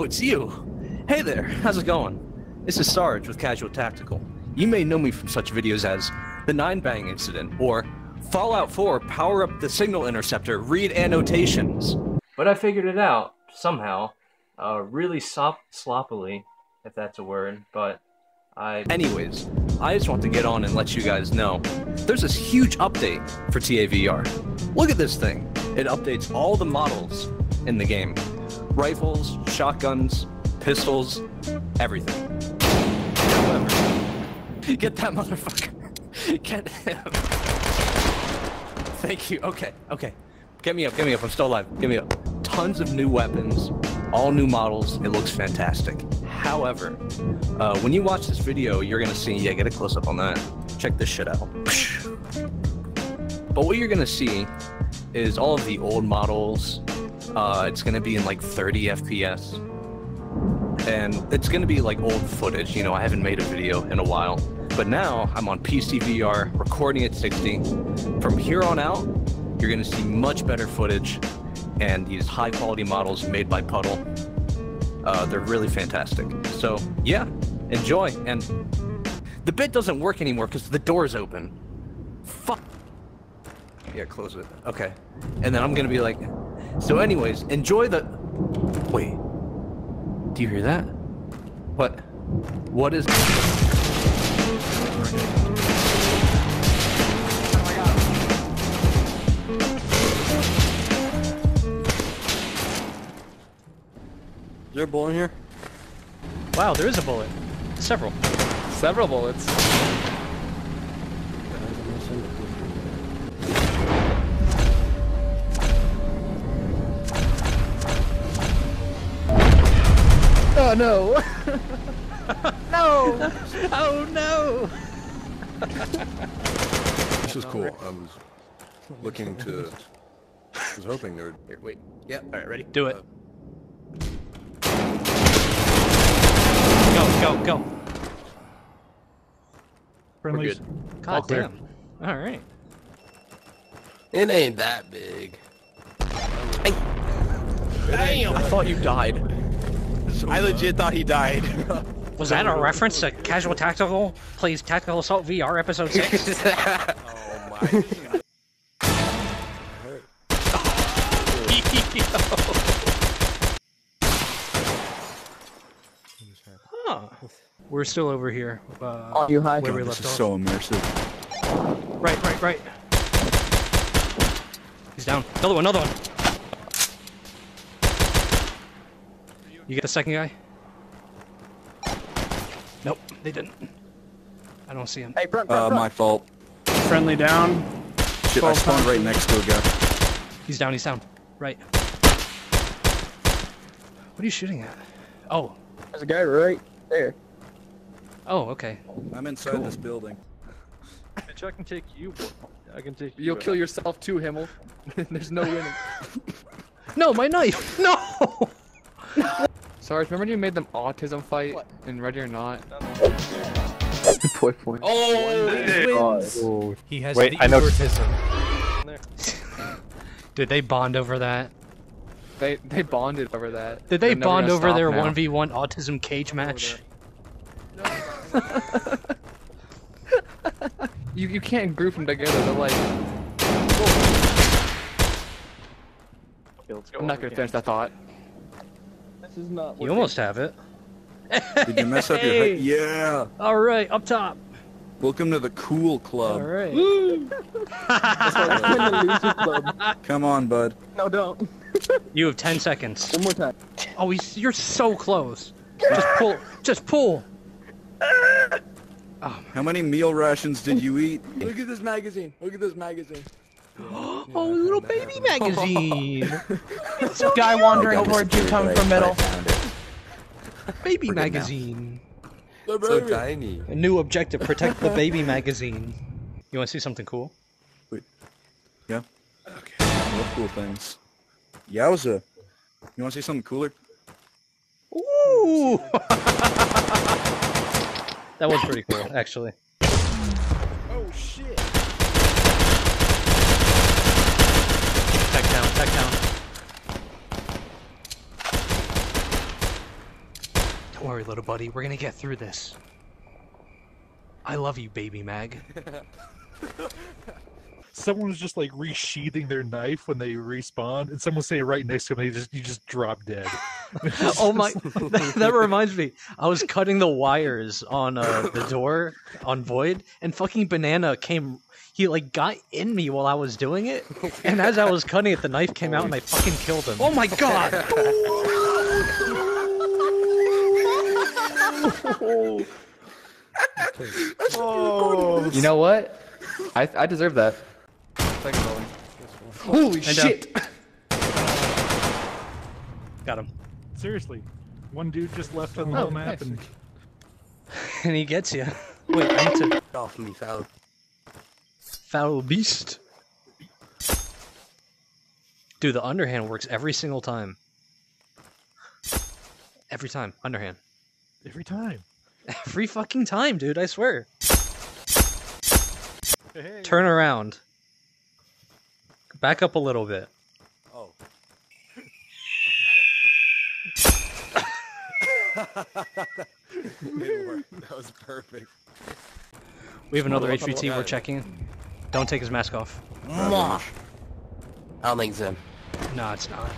Oh, it's you. Hey there, how's it going? This is Sarge with Casual Tactical. You may know me from such videos as the Nine Bang Incident or Fallout 4 Power Up the Signal Interceptor, read annotations. But I figured it out somehow, uh, really sop- sloppily, if that's a word, but I. Anyways, I just want to get on and let you guys know there's this huge update for TAVR. Look at this thing. It updates all the models in the game rifles, shotguns, pistols, everything. Get that motherfucker. Get him. Thank you. Okay, okay. Get me up, get me up. I'm still alive. Get me up. Tons of new weapons, all new models. It looks fantastic. However, uh, when you watch this video, you're gonna see. Yeah, get a close up on that. Check this shit out. But what you're gonna see is all of the old models. Uh, it's gonna be in like 30 FPS, and it's gonna be like old footage. You know, I haven't made a video in a while. But now I'm on PCVR, recording at 60. From here on out, you're gonna see much better footage and these high quality models made by Puddle. Uh, they're really fantastic. So yeah, enjoy. And the bit doesn't work anymore because the door's open. Fuck. Yeah, close it. Okay. And then I'm gonna be like, so anyways, enjoy the. Wait. Do you hear that? What? What is? Is there a bullet in here? Wow, there is a bullet. Several. Several bullets. Oh no! no! Oh no! This is cool. I was looking to. I was hoping there would. Here, wait. Yeah. All right. Ready? Do it. Uh, go, go, go. We're Friendly. good. God clear. damn. All right. It ain't that big. Hey! Damn! I thought you died. I legit thought he died. Was that a reference to Casual Tactical plays Tactical Assault VR episode 6? oh my god. huh. We're still over here. Uh, Are you high? where we This left is off. so immersive. Right, right, right. He's down. Another one, another one. You get the second guy? Nope, they didn't. I don't see him. Hey, front, Uh, front, my fault. Friendly down. Shit, I spawned right next to a guy. He's down, he's down. Right. What are you shooting at? Oh. There's a guy right there. Oh, okay. I'm inside this building. Bitch, I can take you. I can take you. You'll out. kill yourself too, Himmel. There's no winning. No, my knife! No! Sarge, remember when you made them autism fight in Ready or Not? Boy, Point oh, point. Oh! He has Wait, the I know- autism. Did they bond over that? They they bonded over that. Did they They're bond over their 1v1 autism cage match? You you can't group them together. They're like. I'm not gonna finish that thought. You almost have it. Did you mess up your Hey! head? Yeah. Alright, up top. Welcome to the cool club. Alright. Come on, bud. No, don't. You have 10 seconds. One more time. Oh, he's, you're so close. Just pull. Just pull. Oh, How many meal rations did you eat? Look at this magazine. Look at this magazine. Oh, little baby magazine. Guy wandering towards you coming from middle. baby magazine. So tiny. A new objective: protect the baby magazine. You want to see something cool? Yeah. Okay. I love cool things. Yowza. You want to see something cooler? Ooh. that was pretty cool, actually. Oh shit. Down, down. Don't worry, little buddy. We're gonna get through this. I love you, baby Mag. Someone was just like resheathing their knife when they respawn, and someone say right next to them, they just you just drop dead. oh my! That, that reminds me. I was cutting the wires on uh, the door on Void, and fucking banana came. He like got in me while I was doing it, and as I was cutting it, the knife came out and I fucking killed him. Oh my god! Oh. You know what? I I deserve that. Thanks, Ollie. Holy And, uh, shit! Got him. Seriously, one dude just left on the Oh, whole map, nice. and And he gets you. Wait, I need to Off me, foul. foul beast. Dude, the underhand works every single time. Every time, underhand. every time. Every fucking time, dude, I swear. Hey, Turn around. Back up a little bit. Oh. That was perfect. We have another Hold HVT we're hold checking. Don't take his mask off. I don't think so. No, it's not.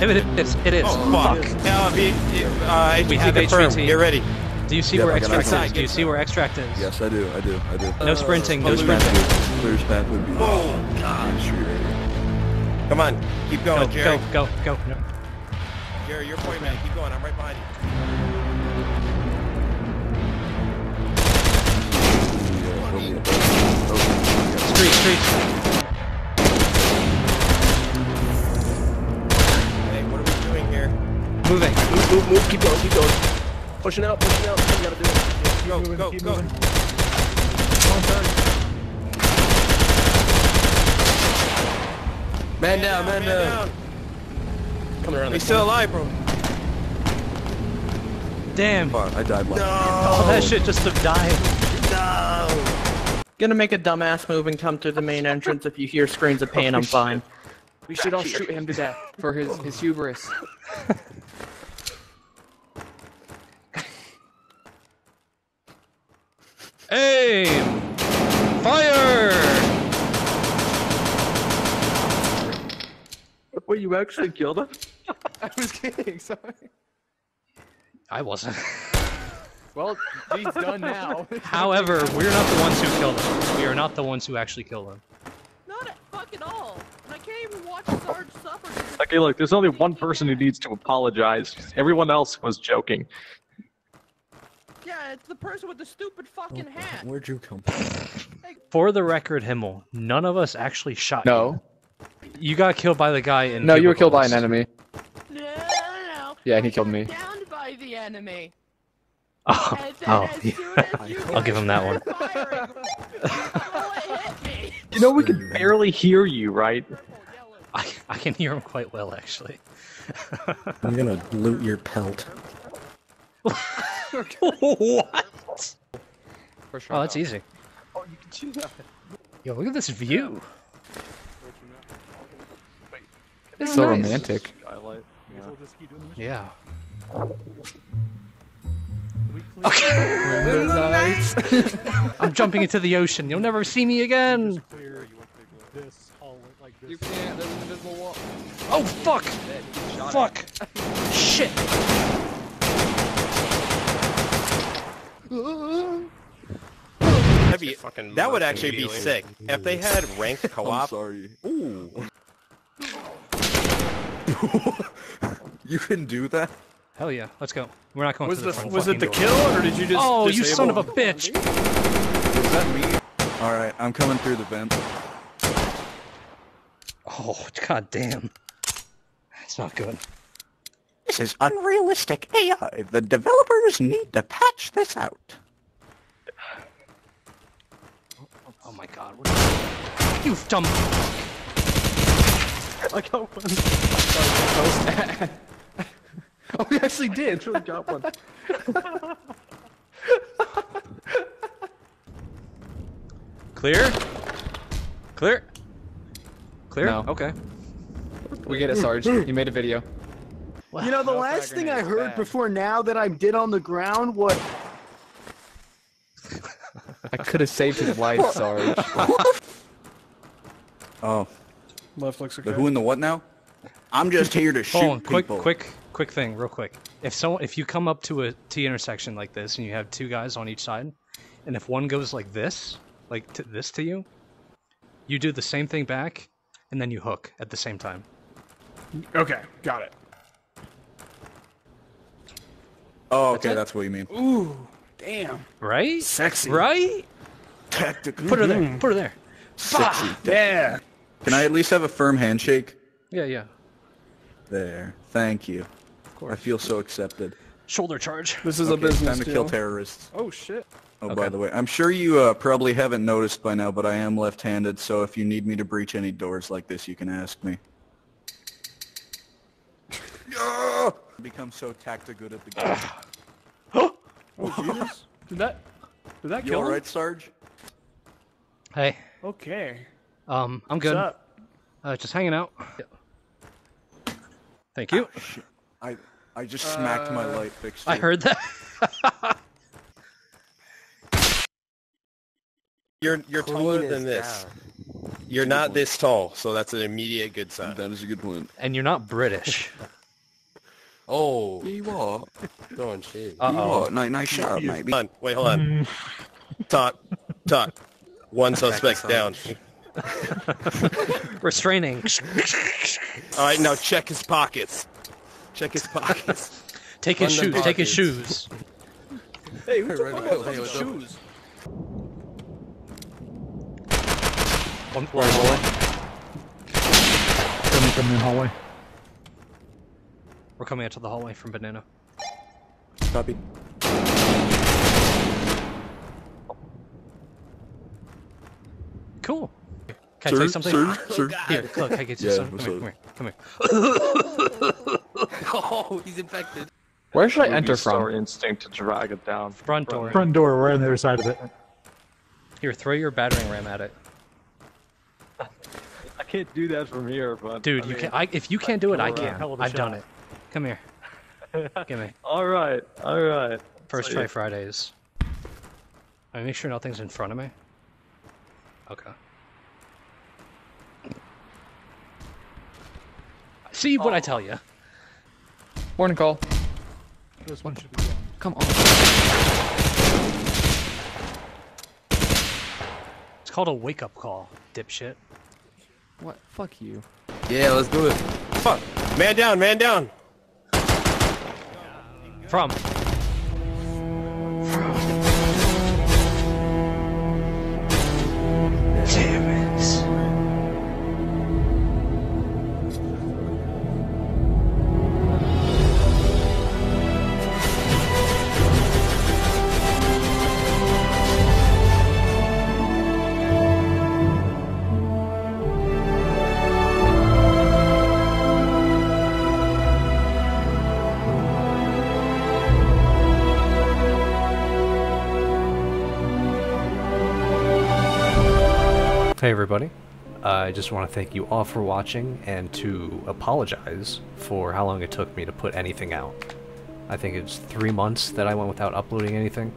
It, it is. It is. Oh, fuck. Now, if you, uh, We have confirmed. HVT. Get ready. Do you see Yep, where I got extract inside, is? Do you see where extract is? Yes, I do. I do. I do. No sprinting. No Clear sprinting. Clear path would be. Oh, God. Street right here. Come on. Keep Go, going, Jerry. go, go, go. No. Jerry, your point, man. Keep going. I'm right behind you. Yeah, he'll be- Street, street. Hey, what are we doing here? Moving. Move, move, move. Keep going, keep going. Pushing out, pushing out. You gotta do it. Go, moving, go, keep go. moving. Man down, man, Man down. down. Coming around He's still alive, bro. Damn. Fuck, I died last. Oh, that shit just have died. No. Gonna make a dumbass move and come through the main entrance. If you hear screams of pain, I'm fine. We should all shoot him to death for his his hubris. Aim! Wait, you actually killed him? I was kidding. Sorry. I wasn't. Well, he's done now. However, we're not the ones who killed him. We are not the ones who actually killed him. Not at fucking all. And I can't even watch Sarge suffer. Okay, look, there's only one person who needs to apologize. Everyone else was joking. Yeah, it's the person with the stupid fucking hat. Where'd you come from? For the record, Himmel, none of us actually shot No. you. You got killed by the guy in No, you were killed by an enemy. No, no, no. Yeah, and he killed me. Downed by the enemy. Oh, oh yeah. soon as you I'll give him that one. firing, bullet hit me. You know, we could barely hear you, right? I, I can hear him quite well, actually. I'm gonna loot your pelt. what? Sure. Oh, that's easy. Oh, you can do that. Yo, look at this view. It's so romantic. Skylight. Yeah. We'll just keep doing. Yeah. We clear- I'm jumping into the ocean. You'll never see me again. You want to go this, all like this. You can't. There's an invisible wall. Oh, fuck. Fuck. Shit. That'd be, that would actually be sick. If they had ranked co-op, sorry. Ooh. you can do that? Hell yeah. Let's go. We're not going Was to the the front was it the door. kill or did you just? Oh, you son of a bitch. Was that me? Alright, I'm coming through the vent. Oh, god damn. That's not good. This is unrealistic AI. The developers need to patch this out. Oh, oh my god. What you dumb. I got one. Oh, we actually did. Actually got one. Clear? Clear? Clear? No. Okay. We get it, Sarge. You made a video. You know, the No last thing I heard bad. before now that I did on the ground was. I could have saved his life, Sarge. Oh, Left looks the who and the what now? I'm just here to shoot Hold on, quick, people. quick, quick thing, real quick. If someone, if you come up to a T intersection like this and you have two guys on each side, and if one goes like this, like to this to you, you do the same thing back, and then you hook at the same time. Okay, got it. Oh, okay, it? that's what you mean. Ooh, damn. Right? Sexy. Right? Tactical. Put her there. Mm-hmm. Put her there. Sexy. Yeah. Can I at least have a firm handshake? Yeah, yeah. There. Thank you. Of course. I feel so accepted. Shoulder charge. This is Okay, a business time to deal. kill terrorists. Oh shit. Oh, Okay. by the way, I'm sure you uh, probably haven't noticed by now, but I am left-handed, so if you need me to breach any doors like this, you can ask me. Yeah! Become so tacta good at the game. Oh, Jesus. Did that. Did that you kill him? alright, Sarge? Hey, Okay. Um, I'm What's good. up? Uh, just hanging out. Thank you. Shit. I I just smacked my light fixture. I heard that. You're you're taller than this. You're not this tall, so that's an immediate good sign. That is a good point. and you're not British. Oh, you are. Throwing shade. Uh You oh. are. Nice, nice shot, maybe. Hold wait, hold on. Talk, talk. One suspect down. Restraining. All right, now check his pockets. Check his pockets. Take his Run them shoes. Take his shoes. Hey, who Hey, the ready to fuck go. has Hey, what's shoes? One, one hallway. Coming from the hallway. We're coming out to the hallway from Banana. Copy. Cool. Can I say something? Sir, sir. Here, look, I get you Yeah, something. Come here, come here, come here. oh, he's infected. Where should I enter Star from? instinct to drag it down. Front door. Front door, we're on the other side of it. Here, throw your battering ram at it. I can't do that from here, but Dude, I you mean, can. I, if you can't do it, I Hell of a- can. hell of a I've done it. Come here. Give me. All right, all right. First So, try yeah. Fridays. I make sure nothing's in front of me. Okay. See what I oh. tell you. Morning call. This one should be gone. Come on. It's called a wake up call, dipshit. What? Fuck you. Yeah, let's do it. Fuck. Man down, man down. From. From. Damn it. Hey everybody. I just want to thank you all for watching and to apologize for how long it took me to put anything out. I think it's three months that I went without uploading anything.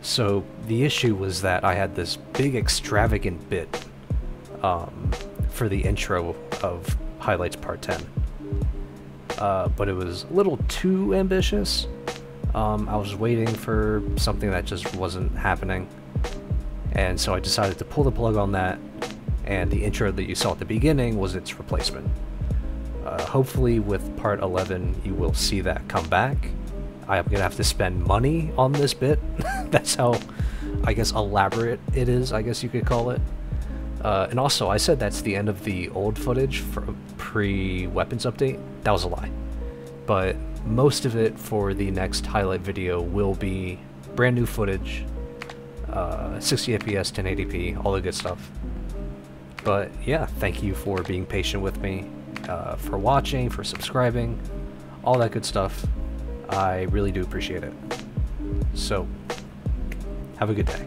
So the issue was that I had this big extravagant bit um, for the intro of Highlights Part 10. Uh, but it was a little too ambitious. Um, I was waiting for something that just wasn't happening. And so I decided to pull the plug on that, and the intro that you saw at the beginning was its replacement. Uh, hopefully, with part 11, you will see that come back. I'm gonna have to spend money on this bit. That's how, I guess, elaborate it is, I guess you could call it. Uh, and also, I said that's the end of the old footage for pre-weapons update. That was a lie. But most of it for the next highlight video will be brand new footage, uh, 60 FPS, 1080p, all the good stuff. But yeah, thank you for being patient with me, uh, for watching, for subscribing, all that good stuff. I really do appreciate it. So, have a good day.